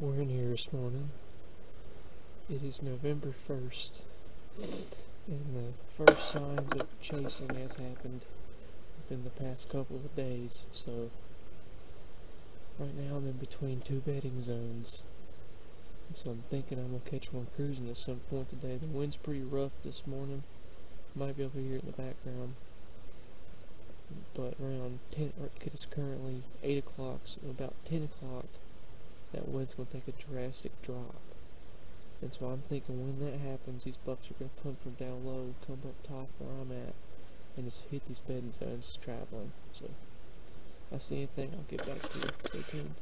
We're in here this morning. It is November 1st, and the first signs of chasing has happened within the past couple of days. So, right now I'm in between two bedding zones. So I'm thinking I'm gonna catch one cruising at some point today. The wind's pretty rough this morning. Might be able to hear it in the background. But around 10, it's currently 8 o'clock, so about 10 o'clock, that wind's going to take a drastic drop. And so I'm thinking when that happens, these bucks are going to come from down low, come up top where I'm at, and just hit these bedding zones traveling. So if I see anything, I'll get back to you. Stay tuned.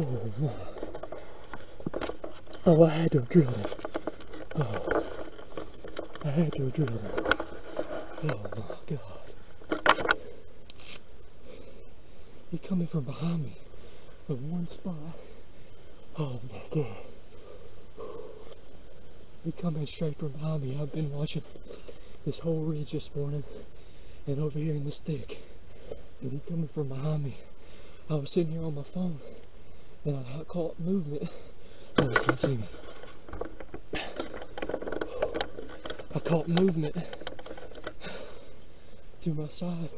Oh, oh, I had to drill him. Oh, I had to drill him. Oh my god. He coming from behind me in one spot. Oh my god. He coming straight from behind me. I've been watching this whole ridge this morning and over here in this thick. And he coming from behind me. I was sitting here on my phone and I caught movement. Oh, you can't see me. I caught movement to my side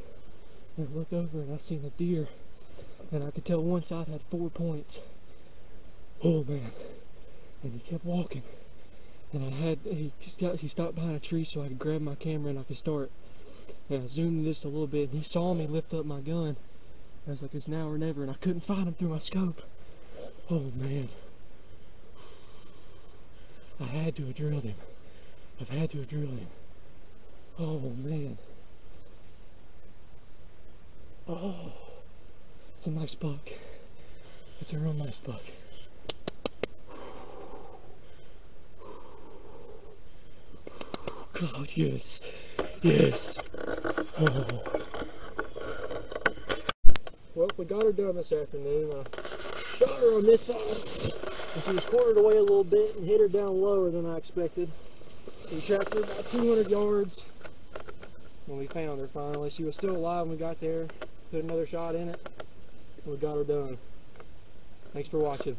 and I looked over and I seen a deer and I could tell one side had four points. Oh man. And he kept walking. And I had, he stopped, he stopped behind a tree so I could grab my camera and I could start. And I zoomed in just a little bit and he saw me lift up my gun. I was like, it's now or never. And I couldn't find him through my scope. Oh man. I had to have drilled him. I've had to have drilled him. Oh man. Oh, it's a nice buck. It's a real nice buck. Oh god, yes. Yes. Oh. Well, we got her done this afternoon. I shot her on this side, and she was cornered away a little bit and hit her down lower than I expected. We tracked her about 200 yards when we found her finally. She was still alive when we got there. Put another shot in it, we got her done. Thanks for watching.